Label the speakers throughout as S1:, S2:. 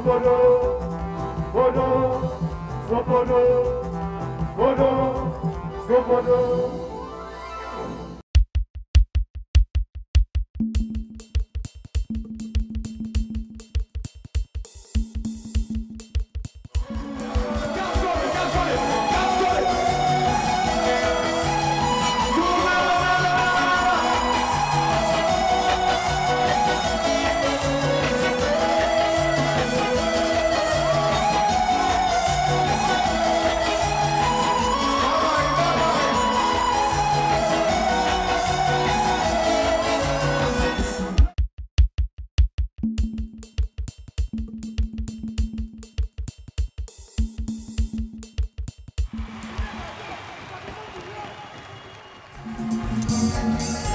S1: Sopodo, Bodo, Sopodo, Bodo, Sopodo.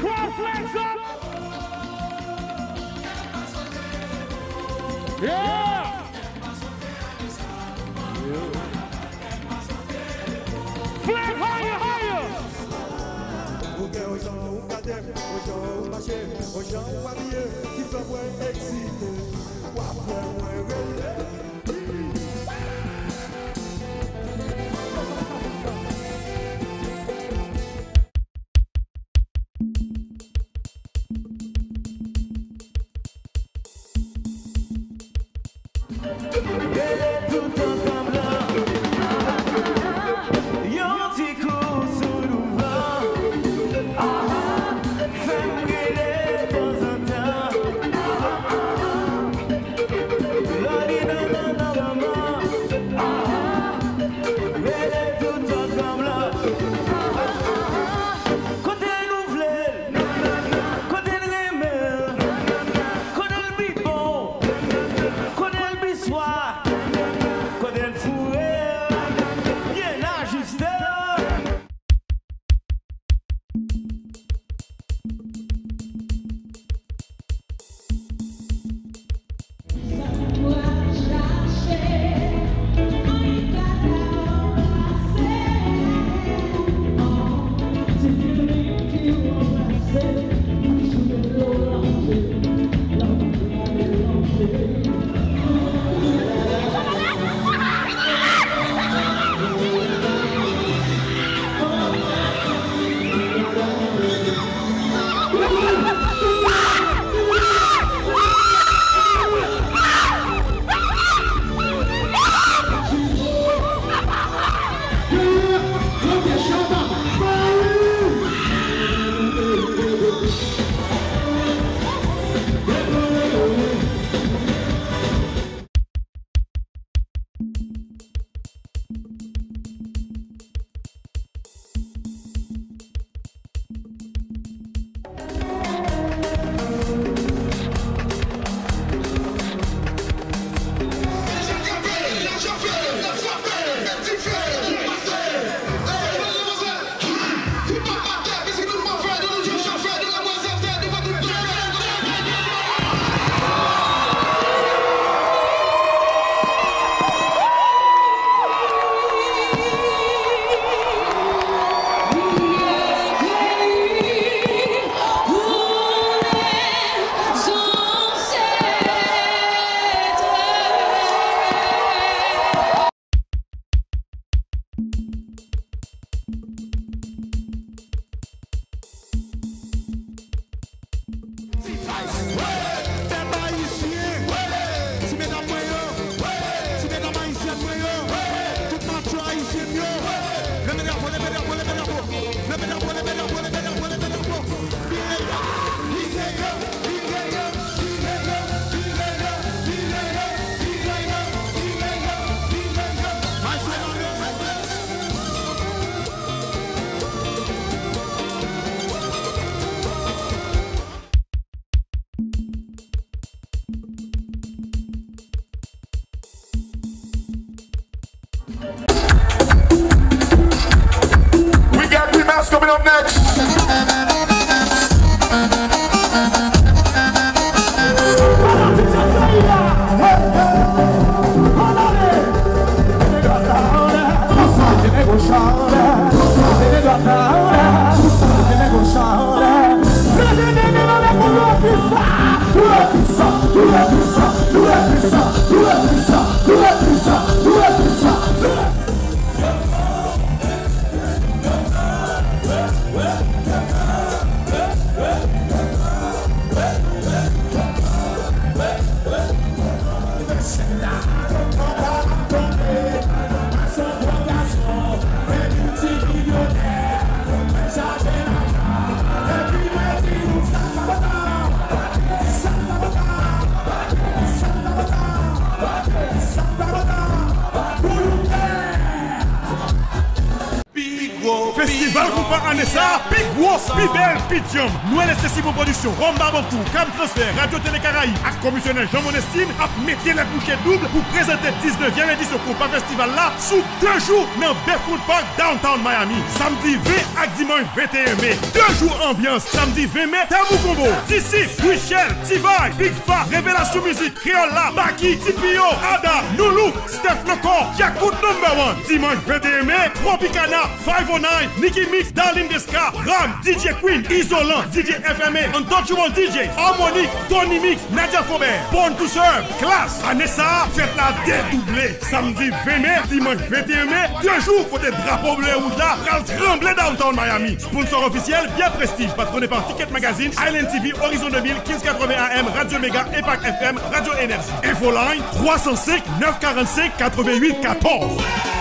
S2: cross legs up. Yeah. Flag higher, higher. Get to the up
S3: next.
S1: Développement Anessa, Big Wolf, Bibel, Pitium, Noël vos Production, Romba Bantou, Cam Transfer, Radio Télé Caraïbes, A commissionnaire Jean Monestine à mettre la bouchée double pour présenter 19e édition Copa Festival là sous deux jours dans Barefoot Park, Downtown Miami. Samedi 20 à dimanche 21 mai. Deux jours ambiance. Samedi 20 mai, Tabou Combo, 6 Michel, Tivai, Big Fat, Révélation Musique, Créola, Maki, Tipio, Ada, Noulou, Steph Lecor, Yakout Number One. Dimanche 21 mai, Tropicana, 509, Nicky Mix, Darling Ram, DJ Queen, Isolant, DJ FMA, Untouchable DJ, Harmonique, Tony Mix, Nadia Faubert, Bonne to Classe, Anessa, faites la dédoublée. Samedi 20 mai, dimanche 21 mai, deux jours pour des drapeau bleu ou là, Ralph tremblé downtown Miami. Sponsor officiel, bien prestige, patronné par Ticket Magazine, Island TV, Horizon 2000, 1580 AM, Radio Mega, EPAC FM, Radio Info line 305 945 88 14.